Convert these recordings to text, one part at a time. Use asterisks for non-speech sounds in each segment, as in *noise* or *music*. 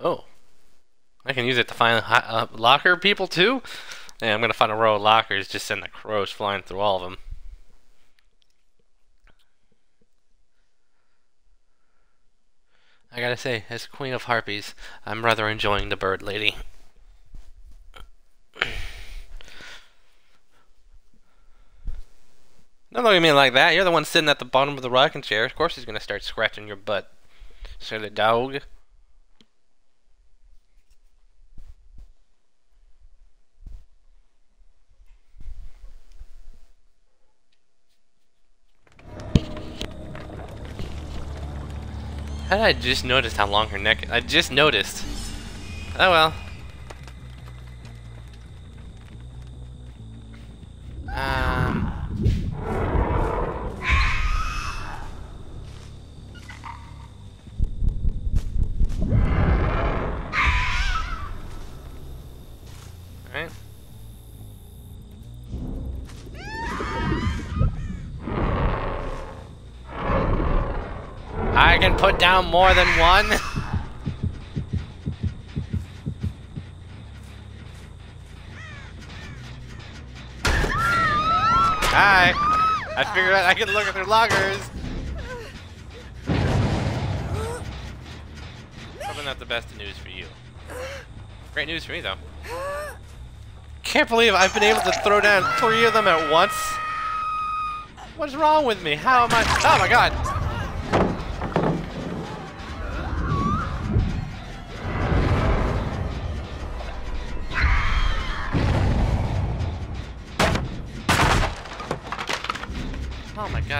Oh. I can use it to find uh, locker people too? Yeah, I'm gonna find a row of lockers, just send the crows flying through all of them. I gotta say, as Queen of Harpies, I'm rather enjoying the bird lady. *coughs* Don't look at me like that. You're the one sitting at the bottom of the rocking chair. Of course he's gonna start scratching your butt. The dog. How did I just notice how long her neck? I just noticed. Oh well. I can put down more than one. *laughs* Hi. I figured out I could look at their loggers. Probably not the best news for you. Great news for me though. Can't believe I've been able to throw down three of them at once. What's wrong with me? How am I? Oh my god!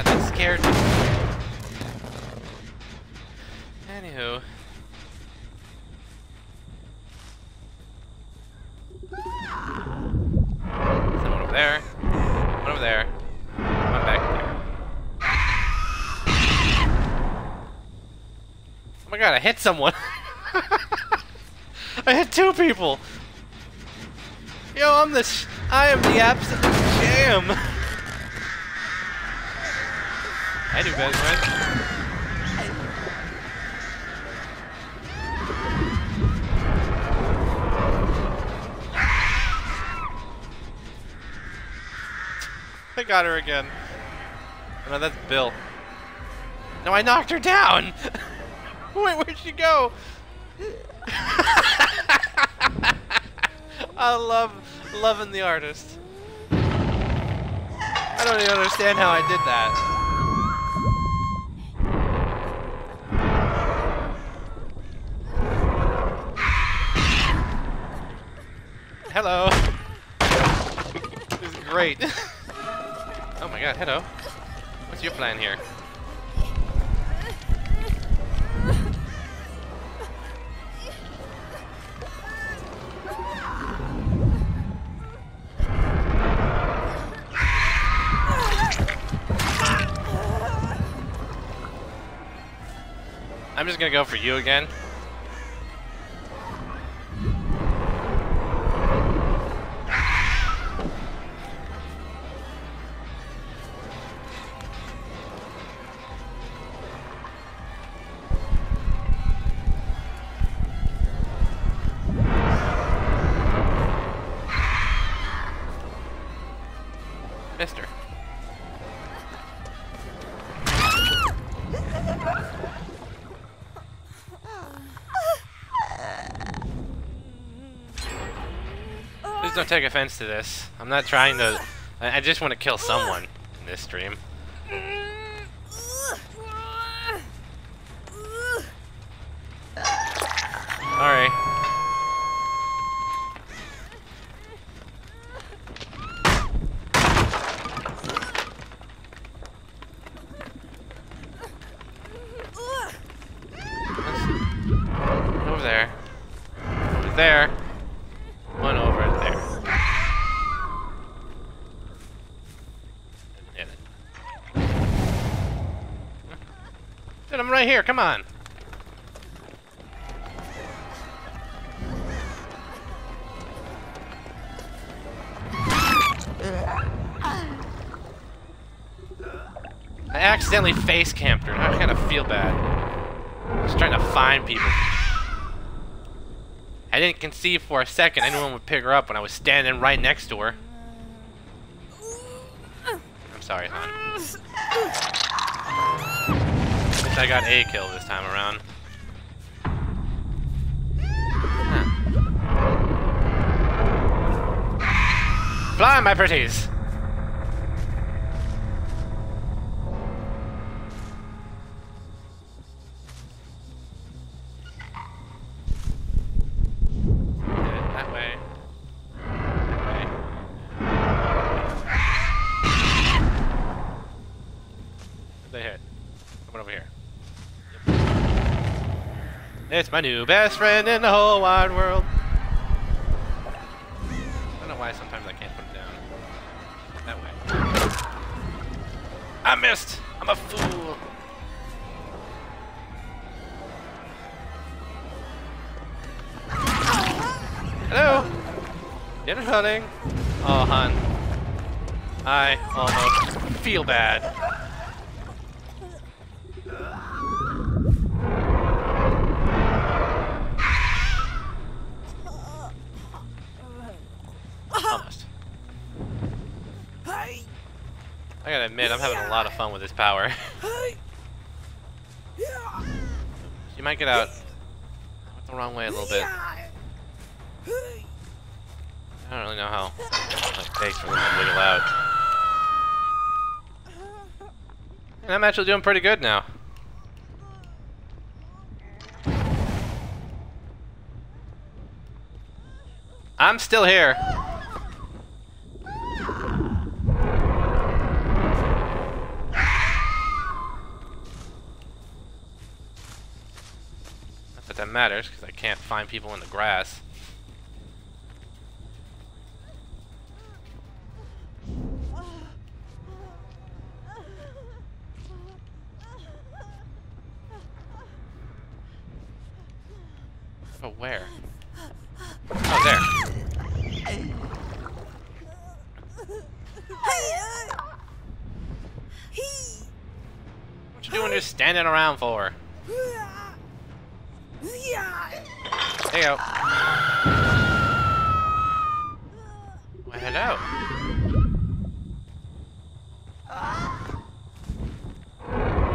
That scared me. Anywho. Someone over there. One over there. One back there. Oh my god, I hit someone! *laughs* I hit two people! Yo, I'm the I am the absolute jam! *laughs* I do better. I got her again. Oh, no, that's Bill. No, I knocked her down! *laughs* Wait, where'd she go? *laughs* I love loving the artist. I don't even understand how I did that. Hello. this is great. oh my god, hello. What's your plan here? I'm just gonna go for you again. Mister. Please don't take offense to this. I'm not trying to. I, just want to kill someone in this stream. *laughs* there. One over there. Hit it. Dude, I'm right here. Come on. I accidentally face camped her. I kind of feel bad. Just trying to find people. I didn't conceive for a second anyone would pick her up when I was standing right next to her. I'm sorry, hon. At least I got a kill this time around. Huh. Fly, my pretties! That way. That way. They hit. Coming over here. It's my new best friend in the whole wide world. I don't know why sometimes I can't put it down. That way. I missed! I'm a fool! Hello! Dinner hunting. Oh, hun. I almost feel bad. Almost. I gotta admit, I'm having a lot of fun with this power. *laughs* you might get out went the wrong way a little bit. I don't really know how it takes for them to wiggle out. And I'm actually doing pretty good now. I'm still here. Not that matters, because I can't find people in the grass. Oh, where? Oh, there. What you doing just standing around for? You go. Well, hello.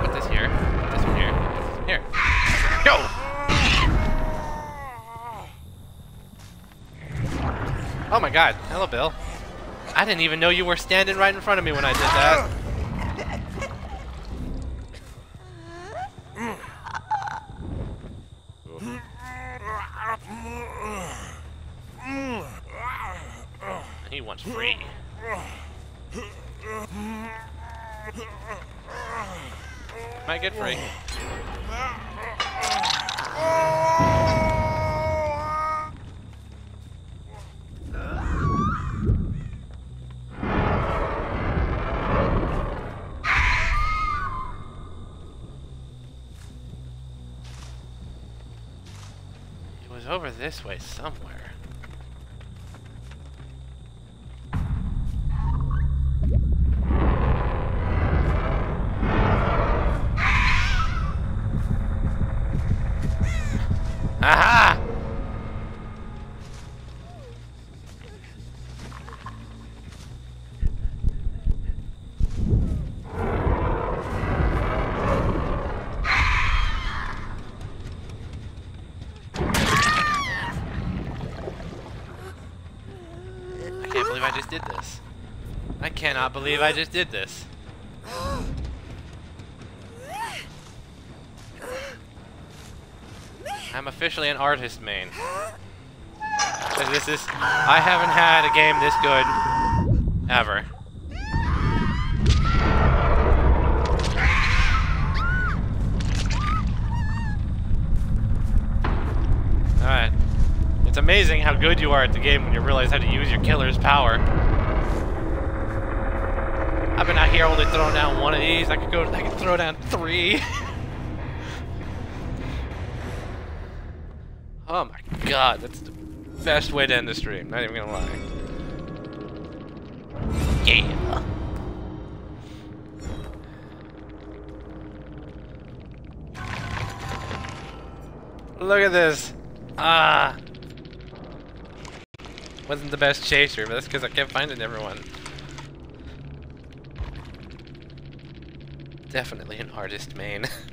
Put this here. Put this one here. Here. Go! Oh my god. Hello, Bill. I didn't even know you were standing right in front of me when I did that. He wants free. Might get free. *laughs* Oh! Over this way somewhere. Did this. I cannot believe I just did this. I'm officially an artist main. This is I haven't had a game this good ever. Alright. It's amazing how good you are at the game when you realize how to use your killer's power. I've been out here only throwing down one of these. I could go I could throw down three. *laughs* Oh my god, that's the best way to end the stream, not even gonna lie. Yeah. Look at this. Ah. Wasn't the best chaser, but that's because I kept finding everyone. Definitely an artist main. *laughs*